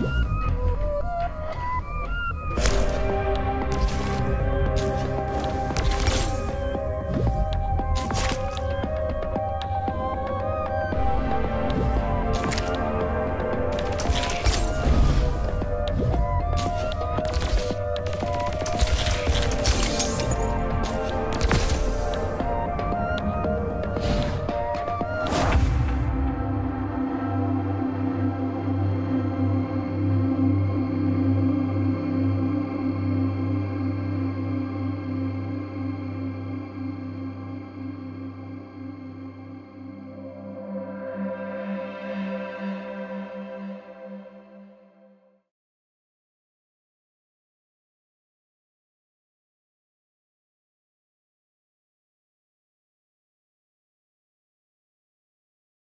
you